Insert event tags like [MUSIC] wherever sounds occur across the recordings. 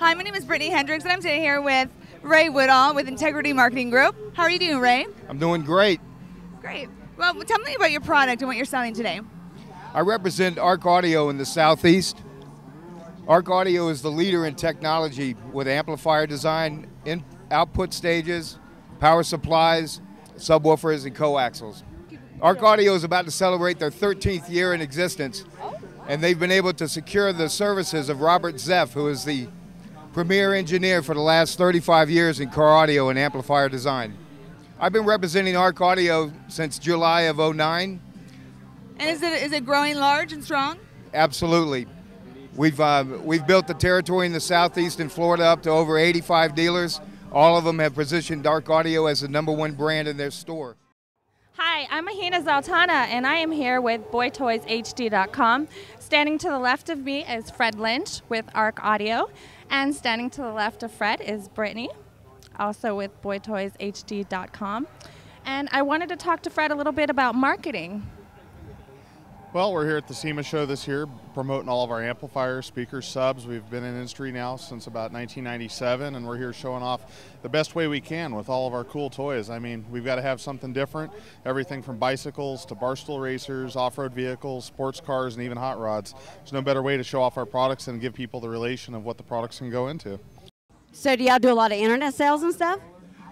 Hi, my name is Brittany Hendricks, and I'm today here with Ray Woodall with Integrity Marketing Group. How are you doing, Ray? I'm doing great. Great. Well, tell me about your product and what you're selling today. I represent Arc Audio in the Southeast. Arc Audio is the leader in technology with amplifier design, in output stages, power supplies, subwoofers, and coaxials. Arc Audio is about to celebrate their 13th year in existence, oh. and they've been able to secure the services of Robert Zeff, who is the premier engineer for the last 35 years in car audio and amplifier design. I've been representing Arc Audio since July of 09. And is it is it growing large and strong? Absolutely. We've, uh, we've built the territory in the southeast in Florida up to over 85 dealers. All of them have positioned Arc Audio as the number one brand in their store. Hi, I'm Mahina Zaltana, and I am here with BoyToysHD.com. Standing to the left of me is Fred Lynch with Arc Audio, and standing to the left of Fred is Brittany, also with BoyToysHD.com. And I wanted to talk to Fred a little bit about marketing. Well, we're here at the SEMA show this year promoting all of our amplifiers, speakers, subs. We've been in industry now since about 1997, and we're here showing off the best way we can with all of our cool toys. I mean, we've got to have something different everything from bicycles to barstool racers, off road vehicles, sports cars, and even hot rods. There's no better way to show off our products and give people the relation of what the products can go into. So, do y'all do a lot of internet sales and stuff?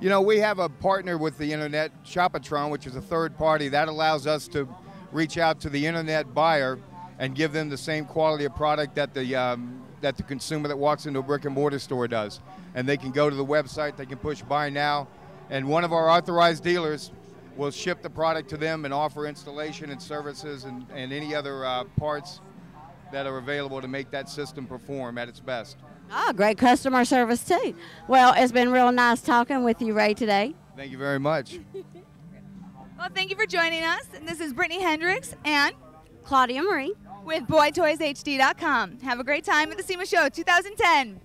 You know, we have a partner with the internet, Shopatron, which is a third party that allows us to reach out to the internet buyer and give them the same quality of product that the um, that the consumer that walks into a brick and mortar store does. And they can go to the website, they can push buy now, and one of our authorized dealers will ship the product to them and offer installation and services and, and any other uh, parts that are available to make that system perform at its best. Oh, great customer service too. Well, it's been real nice talking with you, Ray, today. Thank you very much. [LAUGHS] Well, thank you for joining us. And this is Brittany Hendricks and Claudia Marie with BoyToysHD.com. Have a great time at the SEMA Show 2010.